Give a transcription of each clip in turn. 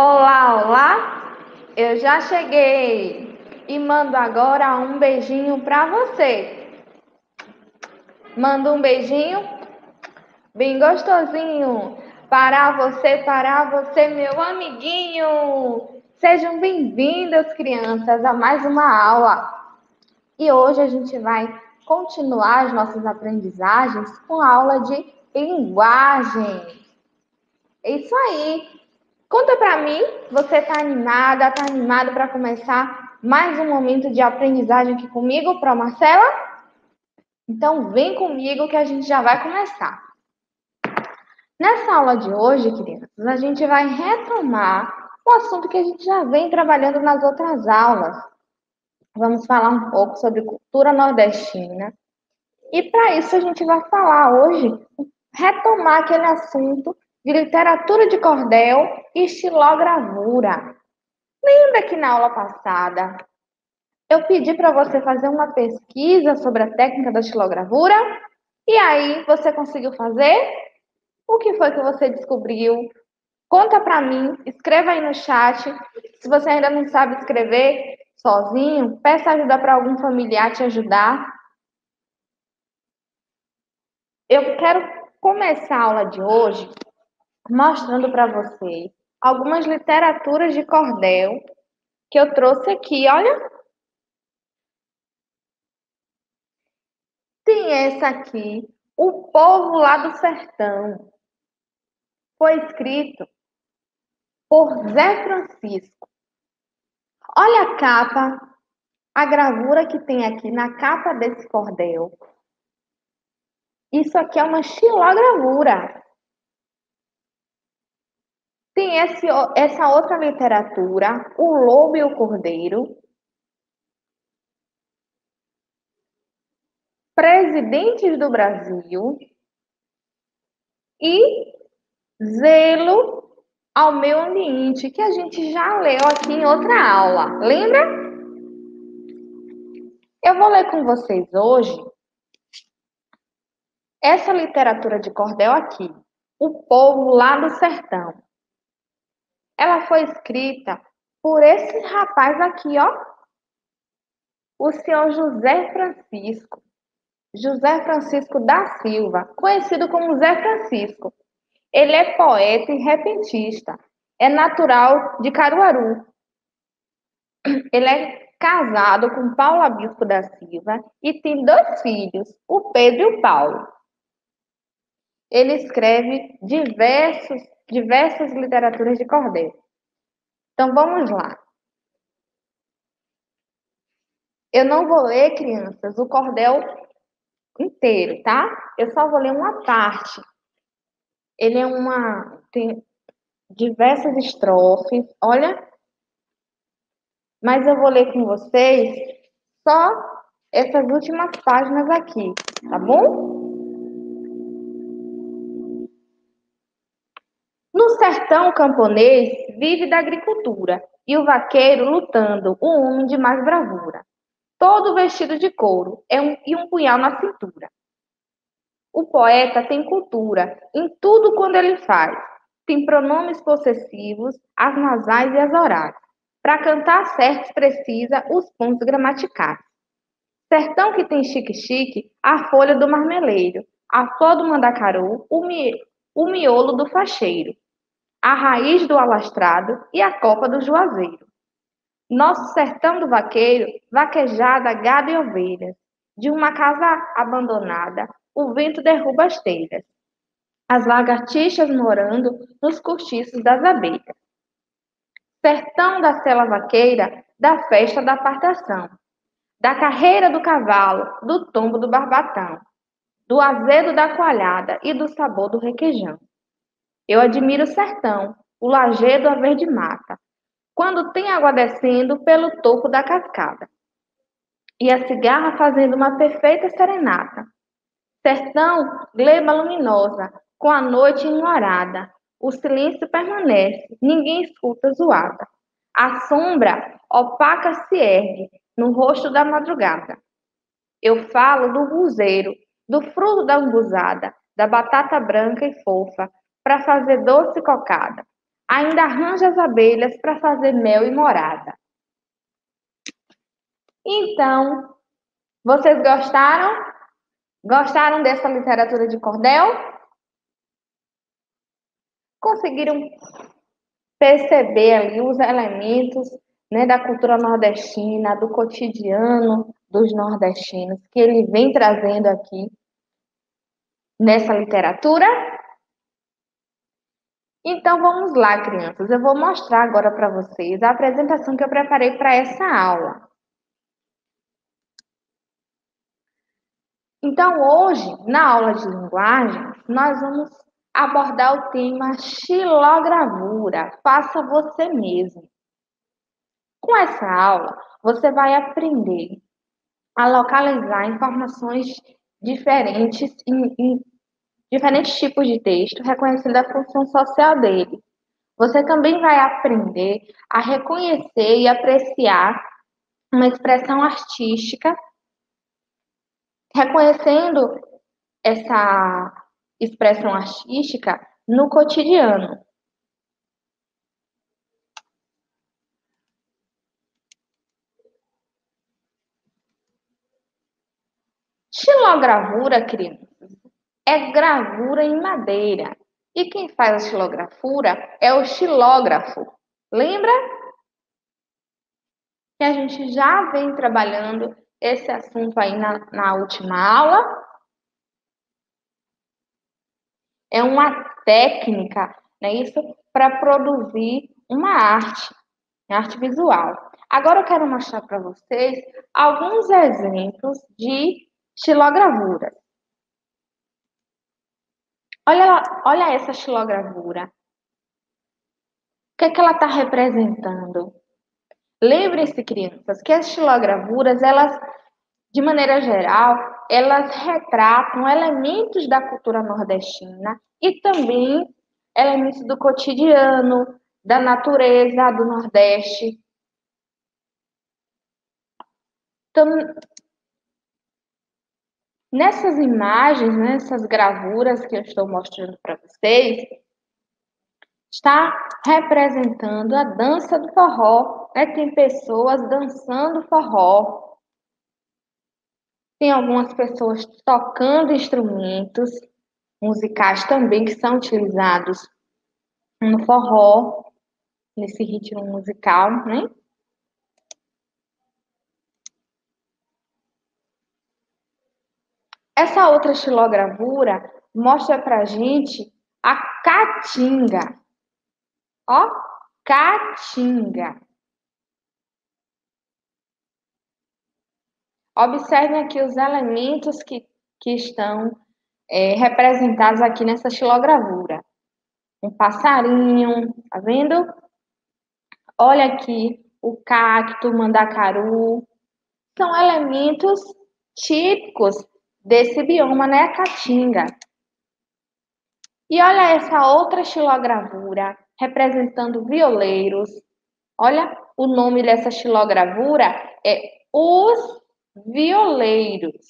Olá, olá! Eu já cheguei e mando agora um beijinho para você. Mando um beijinho bem gostosinho para você, para você, meu amiguinho. Sejam bem-vindas, crianças, a mais uma aula. E hoje a gente vai continuar as nossas aprendizagens com a aula de linguagem. É isso aí. Conta para mim, você tá animada, tá animado para começar mais um momento de aprendizagem aqui comigo, para Marcela? Então vem comigo que a gente já vai começar. Nessa aula de hoje, crianças, a gente vai retomar um assunto que a gente já vem trabalhando nas outras aulas. Vamos falar um pouco sobre cultura nordestina. E para isso a gente vai falar hoje, retomar aquele assunto de literatura de cordel e estilogravura. Lembra que na aula passada eu pedi para você fazer uma pesquisa sobre a técnica da estilogravura? E aí, você conseguiu fazer? O que foi que você descobriu? Conta para mim, escreva aí no chat. Se você ainda não sabe escrever sozinho, peça ajuda para algum familiar te ajudar. Eu quero começar a aula de hoje mostrando para vocês algumas literaturas de cordel que eu trouxe aqui, olha. Tem essa aqui, O Povo lá do Sertão. Foi escrito por Zé Francisco. Olha a capa, a gravura que tem aqui na capa desse cordel. Isso aqui é uma xilogravura. Tem esse, essa outra literatura, O Lobo e o Cordeiro. Presidentes do Brasil. E Zelo ao Meio Ambiente, que a gente já leu aqui em outra aula. Lembra? Eu vou ler com vocês hoje essa literatura de cordel aqui, O Povo lá do Sertão. Ela foi escrita por esse rapaz aqui, ó. O senhor José Francisco. José Francisco da Silva, conhecido como Zé Francisco. Ele é poeta e repentista. É natural de Caruaru. Ele é casado com Paula Bispo da Silva e tem dois filhos, o Pedro e o Paulo. Ele escreve diversos diversas literaturas de cordel. Então vamos lá. Eu não vou ler, crianças, o cordel inteiro, tá? Eu só vou ler uma parte. Ele é uma. tem diversas estrofes, olha. Mas eu vou ler com vocês só essas últimas páginas aqui, tá bom? No sertão camponês vive da agricultura, e o vaqueiro lutando, o homem de mais bravura. Todo vestido de couro é um, e um punhal na cintura. O poeta tem cultura em tudo quando ele faz. Tem pronomes possessivos, as nasais e as orais. Para cantar certos precisa os pontos gramaticais. Sertão que tem chique-chique, a folha do marmeleiro, a flor do mandacaru, o, mi, o miolo do facheiro a raiz do alastrado e a copa do juazeiro. Nosso sertão do vaqueiro, vaquejada gado e ovelhas. De uma casa abandonada, o vento derruba as telhas. As lagartixas morando nos cortiços das abelhas. Sertão da cela vaqueira, da festa da apartação. Da carreira do cavalo, do tombo do barbatão. Do azedo da coalhada e do sabor do requeijão. Eu admiro o sertão, o lajedo a verde mata, quando tem água descendo pelo topo da cascada. E a cigarra fazendo uma perfeita serenata. Sertão, gleba luminosa, com a noite enluarada. O silêncio permanece, ninguém escuta zoada. A sombra opaca se ergue no rosto da madrugada. Eu falo do buzeiro, do fruto da umbuzada, da batata branca e fofa, para fazer doce cocada. ainda arranja as abelhas para fazer mel e morada. Então, vocês gostaram? Gostaram dessa literatura de cordel? Conseguiram perceber ali os elementos né, da cultura nordestina, do cotidiano dos nordestinos, que ele vem trazendo aqui nessa literatura? Então vamos lá, crianças. Eu vou mostrar agora para vocês a apresentação que eu preparei para essa aula. Então, hoje, na aula de linguagem, nós vamos abordar o tema xilogravura. Faça você mesmo. Com essa aula, você vai aprender a localizar informações diferentes em, em diferentes tipos de texto, reconhecendo a função social dele. Você também vai aprender a reconhecer e apreciar uma expressão artística reconhecendo essa expressão artística no cotidiano. Xilogravura, crianças, é gravura em madeira. E quem faz a xilografura é o xilógrafo. Lembra? Que a gente já vem trabalhando esse assunto aí na, na última aula. É uma técnica, né, isso, para produzir uma arte, arte visual. Agora eu quero mostrar para vocês alguns exemplos de xilogravura. Olha, olha essa xilogravura. O que, é que ela está representando? Lembrem-se, crianças, que as xilogravuras, elas, de maneira geral, elas retratam elementos da cultura nordestina e também elementos do cotidiano, da natureza do Nordeste. Então, nessas imagens, nessas gravuras que eu estou mostrando para vocês, está representando a dança do forró. Né? Tem pessoas dançando forró. Tem algumas pessoas tocando instrumentos musicais também que são utilizados no forró, nesse ritmo musical, né? Essa outra xilogravura mostra pra gente a caatinga. Ó, caatinga. Observem aqui os elementos que, que estão é, representados aqui nessa xilogravura. Um passarinho, tá vendo? Olha aqui o cacto, o mandacaru. São elementos típicos desse bioma, né, a caatinga. E olha essa outra xilogravura representando violeiros. Olha, o nome dessa xilogravura é Os Violeiros.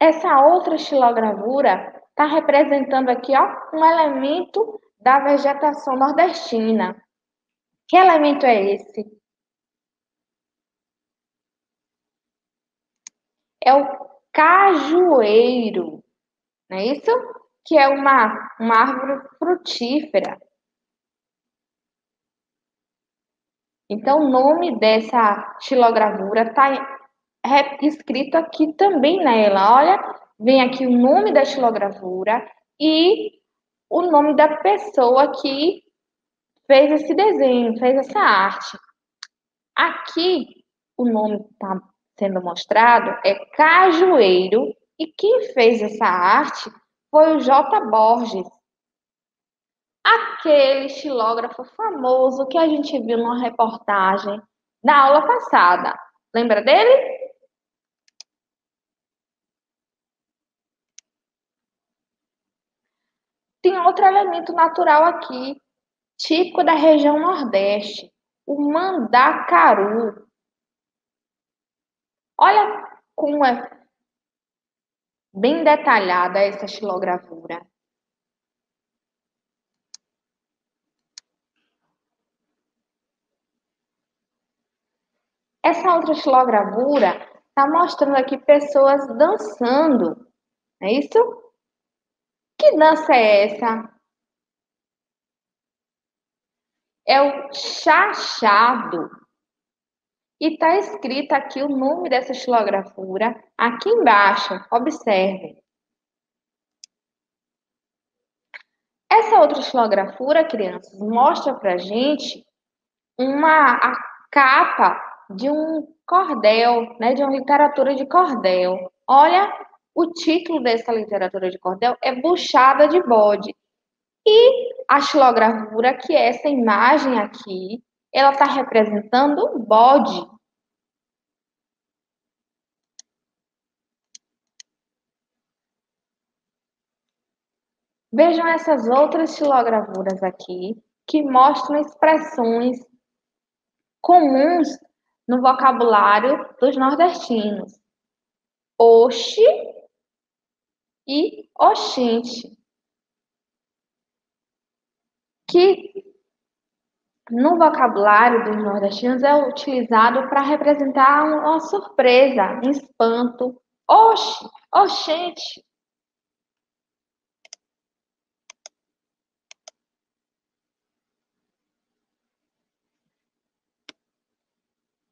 Essa outra xilogravura está representando aqui ó, um elemento da vegetação nordestina. Que elemento é esse? é o cajueiro, não é isso? Que é uma, uma árvore frutífera. Então, o nome dessa xilogravura está escrito aqui também nela. Olha, vem aqui o nome da xilogravura e o nome da pessoa que fez esse desenho, fez essa arte. Aqui, o nome está sendo mostrado é cajueiro e quem fez essa arte foi o J. Borges, aquele xilógrafo famoso que a gente viu numa reportagem da aula passada. Lembra dele? Tem outro elemento natural aqui, típico da região Nordeste, o mandacaru. Olha como é bem detalhada essa xilogravura. Essa outra xilogravura está mostrando aqui pessoas dançando. É isso? Que dança é essa? É o chachado. E está escrito aqui o nome dessa xilogravura aqui embaixo. Observe. Essa outra xilogravura, crianças, mostra para gente uma a capa de um cordel, né, de uma literatura de cordel. Olha, o título dessa literatura de cordel é Buchada de Bode. E a xilogravura, que é essa imagem aqui, ela está representando um bode. Vejam essas outras xilogravuras aqui, que mostram expressões comuns no vocabulário dos nordestinos. Oxe e oxente. Que no vocabulário dos nordestinos é utilizado para representar uma surpresa, um espanto. Oxe, oxente.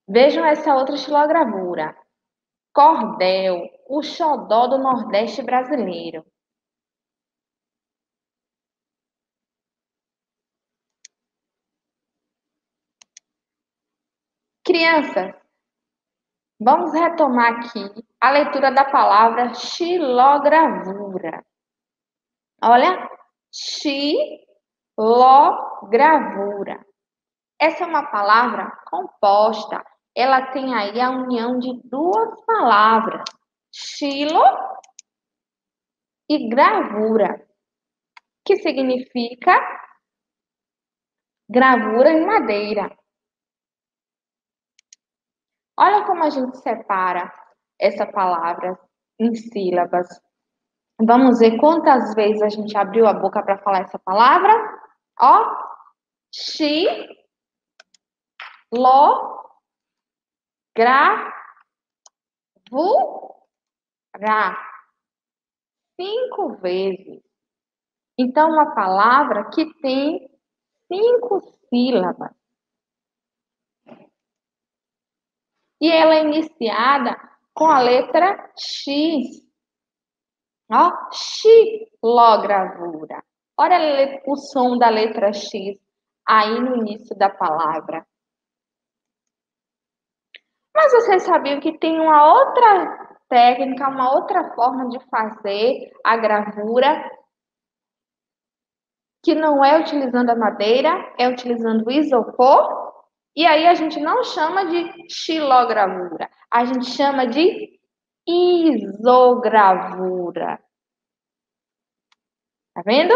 Vejam essa outra xilogravura. Cordel, o xodó do Nordeste brasileiro. Crianças, vamos retomar aqui a leitura da palavra xilogravura. Olha, xilogravura. Essa é uma palavra composta ela tem aí a união de duas palavras, estilo e gravura, que significa gravura em madeira. Olha como a gente separa essa palavra em sílabas. Vamos ver quantas vezes a gente abriu a boca para falar essa palavra. Ó, chi, lo, Cinco vezes. Então, uma palavra que tem cinco sílabas. E ela é iniciada com a letra X. Ó, xilogravura. Olha o som da letra X aí no início da palavra. Mas vocês sabiam que tem uma outra técnica, uma outra forma de fazer a gravura que não é utilizando a madeira, é utilizando o isopor. E aí a gente não chama de xilogravura, a gente chama de isogravura. Tá vendo?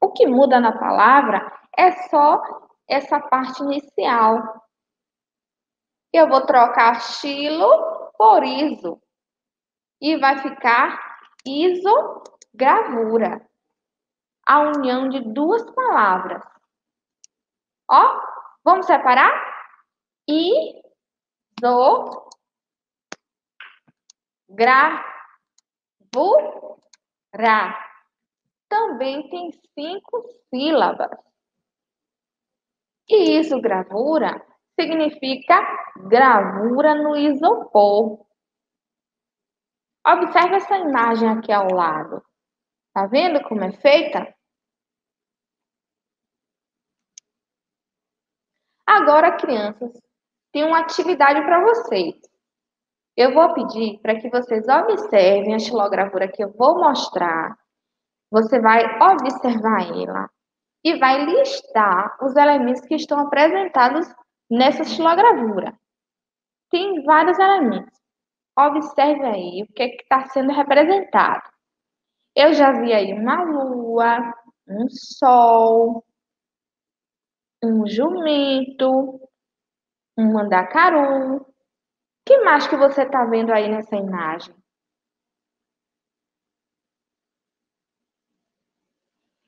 O que muda na palavra é só essa parte inicial, eu vou trocar estilo por iso. E vai ficar isogravura. A união de duas palavras. Ó, vamos separar? Iso gravura. Também tem cinco sílabas. E isso, gravura, significa gravura no isopor. Observe essa imagem aqui ao lado. Tá vendo como é feita? Agora, crianças, tem uma atividade para vocês. Eu vou pedir para que vocês observem a xilogravura que eu vou mostrar. Você vai observar ela e vai listar os elementos que estão apresentados nessa xilogravura. Tem vários elementos. Observe aí o que é está sendo representado. Eu já vi aí uma lua, um sol, um jumento, um mandacaru, que mais que você está vendo aí nessa imagem?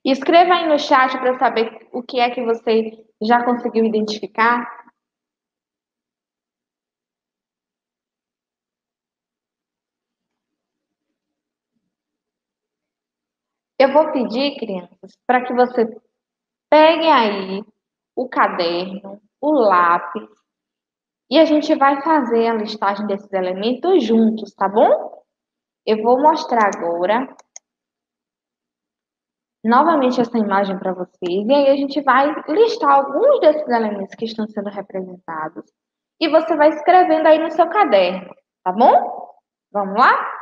Escreva aí no chat para saber o que é que você já conseguiu identificar. Eu vou pedir, crianças, para que você pegue aí o caderno, o lápis, e a gente vai fazer a listagem desses elementos juntos, tá bom? Eu vou mostrar agora novamente essa imagem para vocês, e aí a gente vai listar alguns desses elementos que estão sendo representados, e você vai escrevendo aí no seu caderno, tá bom? Vamos lá?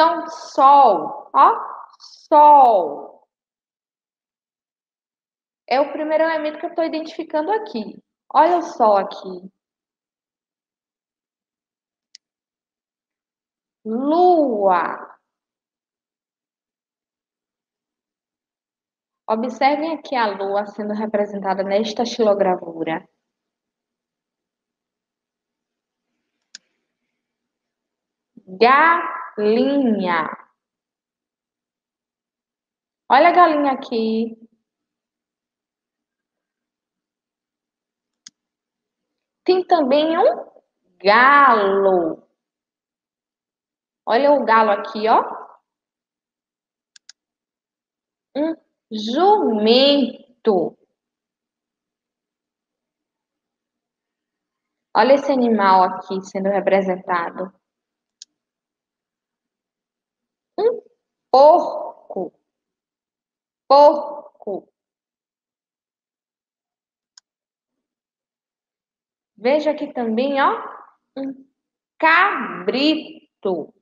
Então, sol, ó, sol. É o primeiro elemento que eu estou identificando aqui. Olha o sol aqui. Lua. Observem aqui a lua sendo representada nesta xilogravura. Galinha. Olha a galinha aqui. Tem também um galo. Olha o galo aqui, ó. Um Jumento. Olha esse animal aqui sendo representado. Um porco. Porco. Veja aqui também, ó, um cabrito.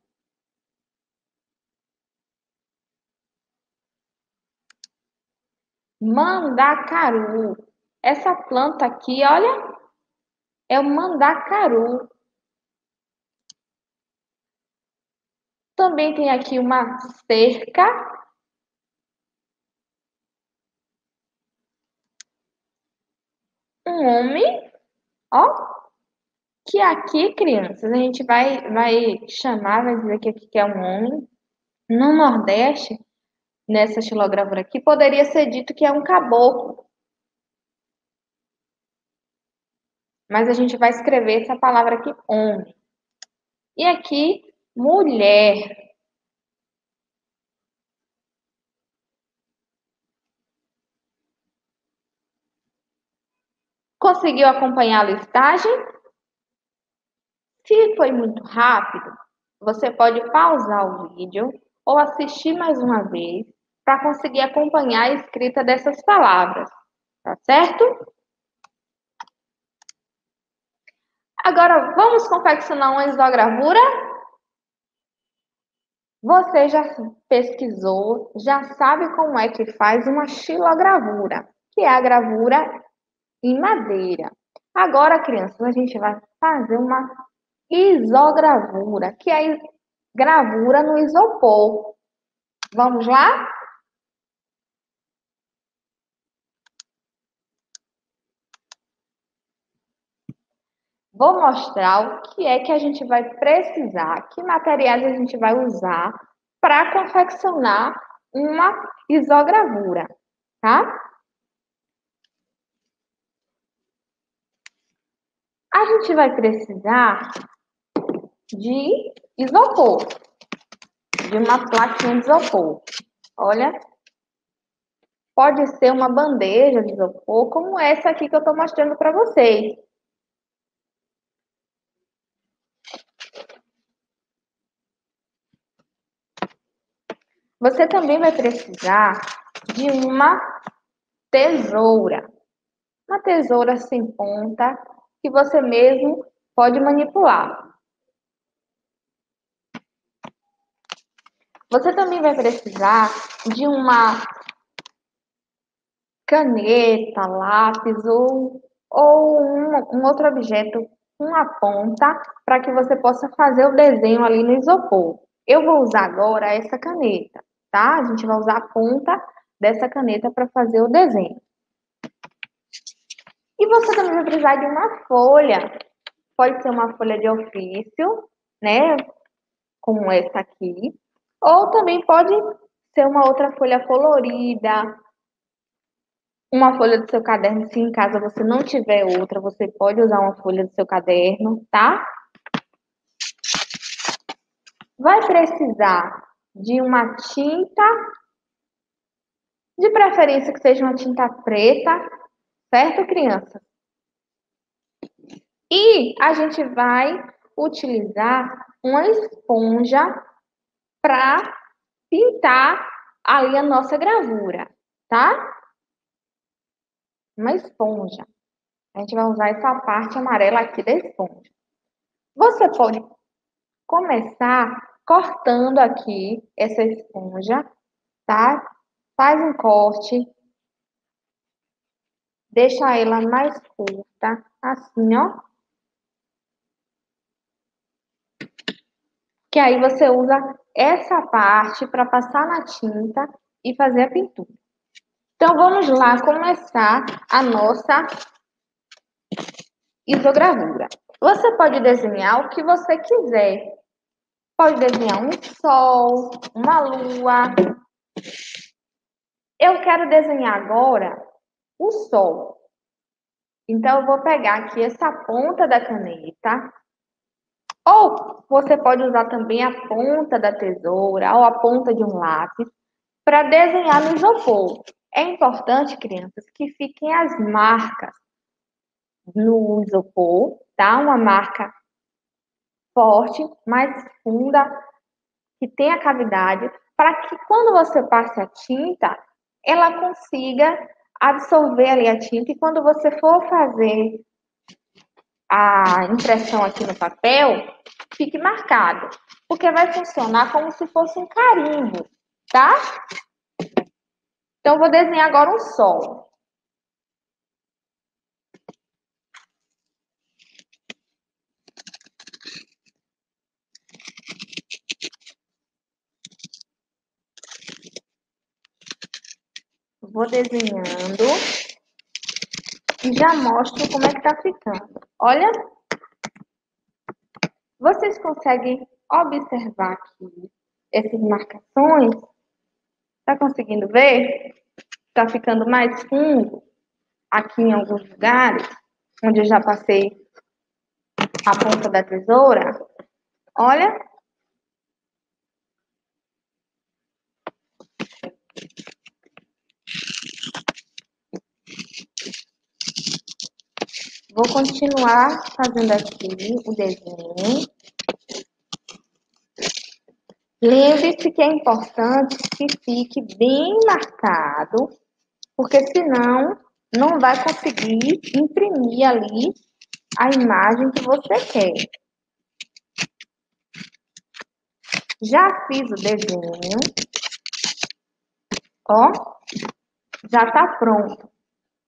Mandacaru. Essa planta aqui, olha, é o mandacaru. Também tem aqui uma cerca. Um homem, ó, que aqui, crianças, a gente vai, vai chamar, vai dizer que aqui é um homem. No Nordeste, nessa xilogravura aqui, poderia ser dito que é um caboclo. Mas a gente vai escrever essa palavra aqui, homem. E aqui, mulher. Conseguiu acompanhar a listagem? Se foi muito rápido, você pode pausar o vídeo ou assistir mais uma vez para conseguir acompanhar a escrita dessas palavras, tá certo? Agora, vamos confeccionar uma isogravura? Você já pesquisou, já sabe como é que faz uma xilogravura, que é a gravura em madeira. Agora, crianças, a gente vai fazer uma isogravura, que é gravura no isopor. Vamos lá? Vou mostrar o que é que a gente vai precisar, que materiais a gente vai usar para confeccionar uma isogravura, tá? A gente vai precisar de isopor, de uma plaquinha de isopor. Olha, pode ser uma bandeja de isopor, como essa aqui que eu estou mostrando para vocês. Você também vai precisar de uma tesoura. Uma tesoura sem ponta que você mesmo pode manipular. Você também vai precisar de uma caneta, lápis ou, ou um, um outro objeto com uma ponta para que você possa fazer o desenho ali no isopor. Eu vou usar agora essa caneta tá? A gente vai usar a ponta dessa caneta para fazer o desenho. E você também vai precisar de uma folha pode ser uma folha de ofício, né? Como essa aqui. Ou também pode ser uma outra folha colorida, uma folha do seu caderno. Se em casa você não tiver outra, você pode usar uma folha do seu caderno, tá? Vai precisar de uma tinta, de preferência que seja uma tinta preta, certo, criança? E a gente vai utilizar uma esponja para pintar ali a nossa gravura, tá? Uma esponja. A gente vai usar essa parte amarela aqui da esponja. Você pode começar cortando aqui essa esponja, tá? Faz um corte. Deixa ela mais curta, assim, ó. Que aí você usa essa parte para passar na tinta e fazer a pintura. Então, vamos lá começar a nossa isogravura. Você pode desenhar o que você quiser. Pode desenhar um sol, uma lua. Eu quero desenhar agora o sol. Então, eu vou pegar aqui essa ponta da caneta. Ou você pode usar também a ponta da tesoura ou a ponta de um lápis para desenhar no isopor. É importante, crianças, que fiquem as marcas no isopor, tá? Uma marca forte, mais funda, que tenha cavidade, para que quando você passe a tinta, ela consiga absorver ali a tinta e quando você for fazer a impressão aqui no papel, fique marcado, porque vai funcionar como se fosse um carimbo, tá? Então, vou desenhar agora um sol. Vou desenhando e já mostro como é que tá ficando. Olha, vocês conseguem observar aqui essas marcações? Tá conseguindo ver? Tá ficando mais fundo aqui em alguns lugares, onde eu já passei a ponta da tesoura. Olha, Vou continuar fazendo aqui o desenho. Lembre-se que é importante que fique bem marcado, porque senão não vai conseguir imprimir ali a imagem que você quer. Já fiz o desenho. Ó, já tá pronto.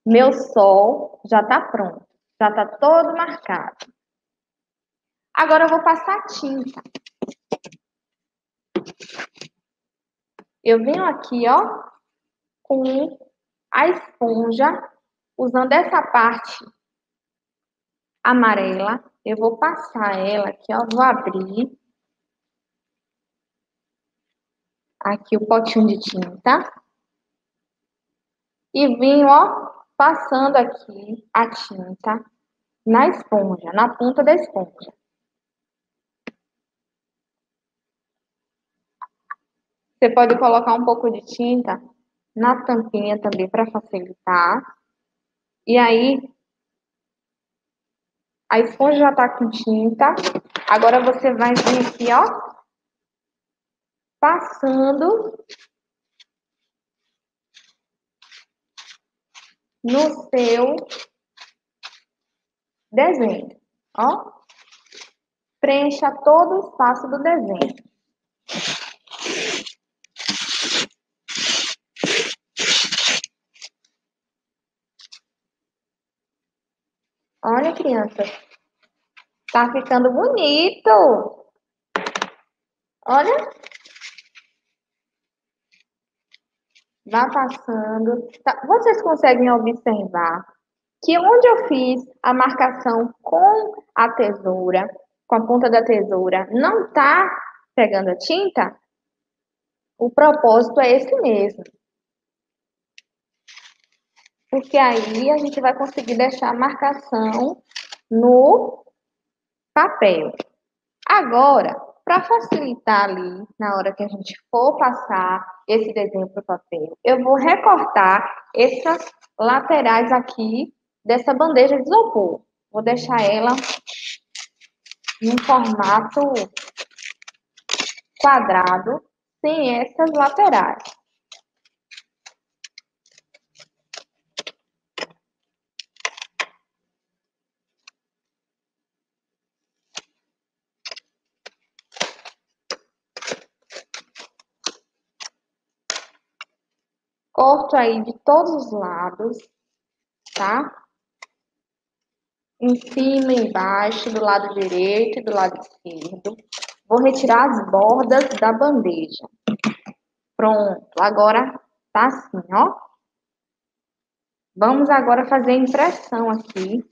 Meu sol já tá pronto. Já está todo marcado. Agora eu vou passar tinta. Eu venho aqui, ó, com a esponja, usando essa parte amarela. Eu vou passar ela aqui, ó, vou abrir. Aqui o potinho de tinta. E vim, ó, passando aqui a tinta na esponja, na ponta da esponja. Você pode colocar um pouco de tinta na tampinha também para facilitar. E aí, a esponja já está com tinta. Agora você vai vir aqui, ó, passando no seu desenho. Ó, preencha todo o espaço do desenho. Olha, criança. Tá ficando bonito. Olha. Vá passando. Tá, vocês conseguem observar que onde eu fiz a marcação com a tesoura, com a ponta da tesoura, não está pegando a tinta, o propósito é esse mesmo. Porque aí a gente vai conseguir deixar a marcação no papel. Agora, para facilitar ali, na hora que a gente for passar esse desenho para o papel, eu vou recortar essas laterais aqui dessa bandeja de isopor. Vou deixar ela em formato quadrado, sem essas laterais. Aí de todos os lados, tá? Em cima, embaixo, do lado direito e do lado esquerdo. Vou retirar as bordas da bandeja. Pronto, agora tá assim, ó. Vamos agora fazer a impressão aqui.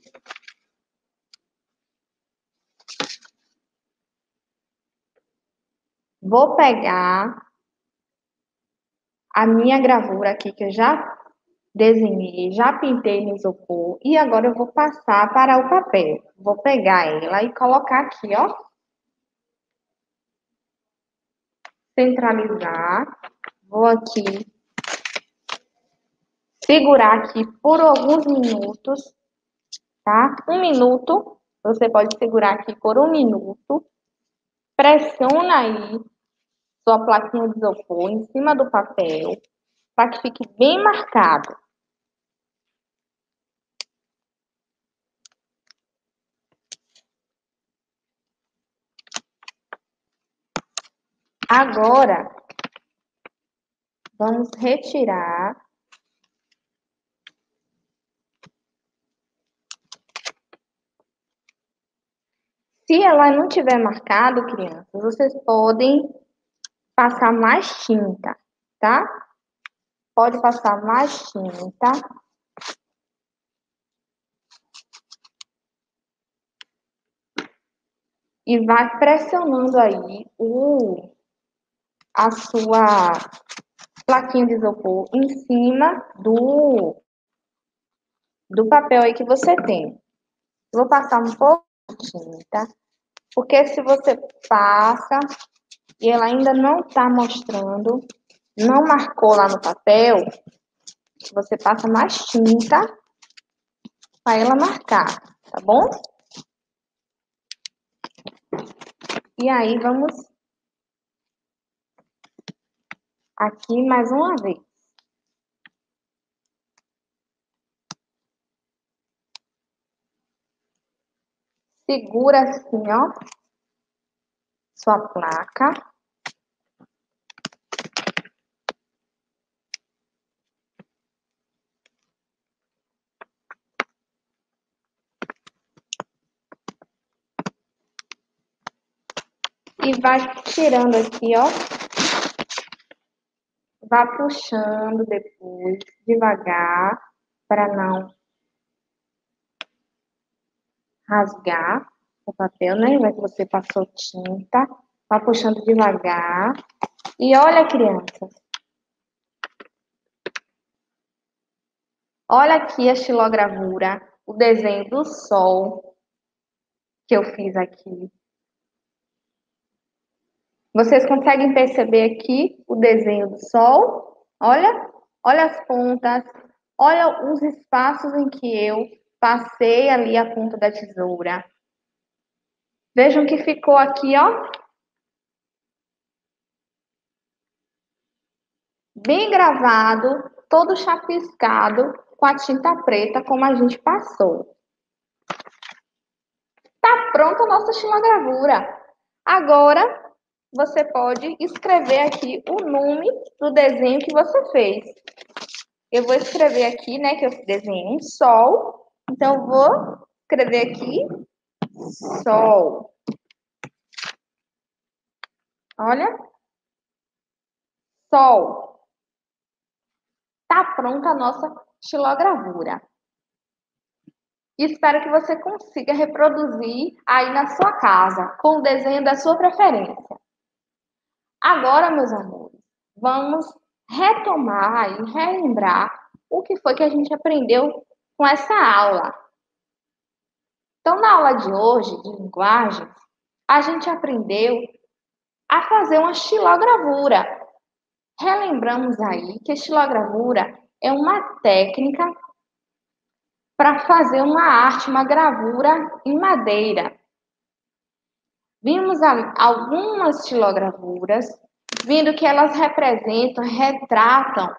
Vou pegar a minha gravura aqui, que eu já desenhei, já pintei no isopor, e agora eu vou passar para o papel. Vou pegar ela e colocar aqui, ó. Centralizar. Vou aqui segurar aqui por alguns minutos, tá? Um minuto, você pode segurar aqui por um minuto. Pressiona aí sua plaquinha de isopor em cima do papel, para que fique bem marcado. Agora, vamos retirar Se ela não tiver marcado, crianças, vocês podem passar mais tinta, tá? Pode passar mais tinta. E vai pressionando aí o, a sua plaquinha de isopor em cima do, do papel aí que você tem. Vou passar um pouco de tinta, porque se você passa e ela ainda não está mostrando, não marcou lá no papel, você passa mais tinta para ela marcar, tá bom? E aí, vamos aqui mais uma vez. Segura assim, ó, sua placa. E vai tirando aqui, ó. Vá puxando depois, devagar, para não rasgar o papel, né? Vai que você passou tinta. Vá puxando devagar. E olha, crianças. Olha aqui a xilogravura, o desenho do sol que eu fiz aqui. Vocês conseguem perceber aqui o desenho do sol? Olha, olha as pontas, olha os espaços em que eu passei ali a ponta da tesoura. Vejam que ficou aqui, ó. Bem gravado, todo chapiscado com a tinta preta, como a gente passou. Tá pronta a nossa xilogravura. Agora, você pode escrever aqui o nome do desenho que você fez. Eu vou escrever aqui, né, que eu desenhei um sol. Então, vou escrever aqui sol. Olha. Sol. Tá pronta a nossa xilogravura. Espero que você consiga reproduzir aí na sua casa, com o desenho da sua preferência. Agora, meus amores, vamos retomar e relembrar o que foi que a gente aprendeu com essa aula. Então, na aula de hoje, de linguagens, a gente aprendeu a fazer uma xilogravura. Relembramos aí que a xilogravura é uma técnica para fazer uma arte, uma gravura em madeira. Vimos algumas xilogravuras, vendo que elas representam, retratam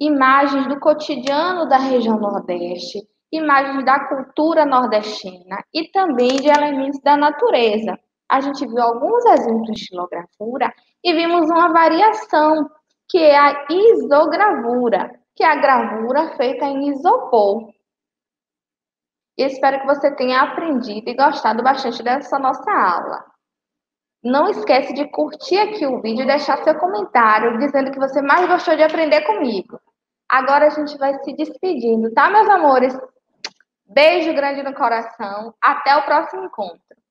imagens do cotidiano da região Nordeste, imagens da cultura nordestina e também de elementos da natureza. A gente viu alguns exemplos de xilogravura e vimos uma variação, que é a isogravura, que é a gravura feita em isopor. E espero que você tenha aprendido e gostado bastante dessa nossa aula. Não esquece de curtir aqui o vídeo e deixar seu comentário dizendo que você mais gostou de aprender comigo. Agora a gente vai se despedindo, tá, meus amores? Beijo grande no coração. Até o próximo encontro.